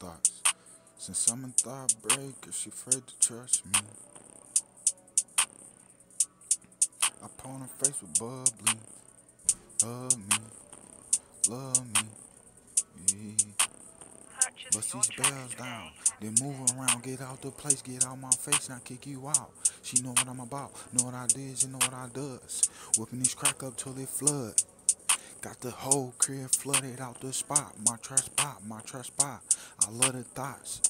thots. Since I'm a thot breaker, she afraid to trust me. I pawn her face with bubbly. Love me, love me. Yeah. Bust these bells down, then move around, get out the place, get out my face, and I kick you out. She know what I'm about, know what I did, you know what I does. Whipping these crack up till it flood. Got the whole crib flooded out the spot. My trash spot, my trash spot. I love the thots.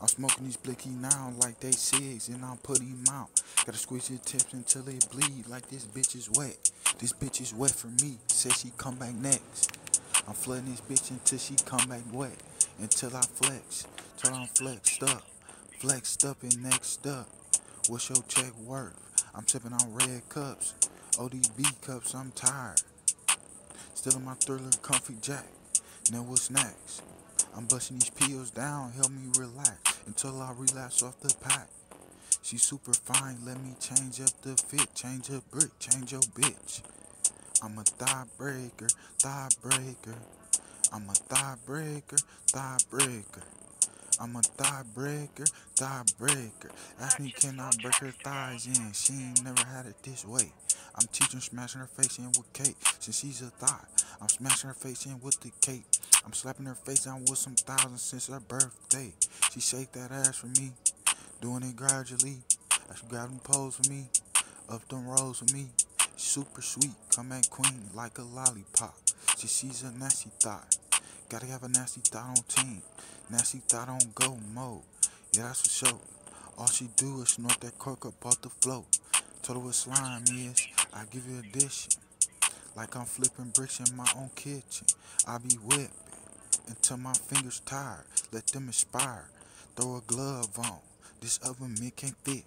I'm smoking these blicky now like they cigs and I'm putting them out. Gotta squeeze your tips until they bleed like this bitch is wet. This bitch is wet for me. Says she come back next. I'm flooding this bitch until she come back wet. Until I flex. Till I'm flexed up. Flexed up and next up. What's your check worth? I'm sipping on red cups. ODB cups, I'm tired. Still in my thriller, comfy jack. Now what's next? I'm busting these pills down, help me relax until I relapse off the pack. She super fine, let me change up the fit, change a brick, change your bitch. I'm a thigh breaker, thigh breaker. I'm a thigh breaker, thigh breaker. I'm a thigh breaker, thigh breaker. Ask me, can I break her thighs in? She ain't never had it this way. I'm teaching smashing her face in with cake since she's a thigh. I'm smashing her face in with the cake. I'm slapping her face down with some thousands since her birthday. She shake that ass for me, doing it gradually. I she grab them pose for me, up them rolls for me. Super sweet, come at queen like a lollipop. She sees a nasty thot. Gotta have a nasty thot on team. Nasty thot on go mode. Yeah, that's for sure. All she do is snort that cork up off the float. Told her what slime is. I give you addition. Like I'm flipping bricks in my own kitchen. I be whipping until my fingers tired. Let them inspire. Throw a glove on. This oven mitt can't fit.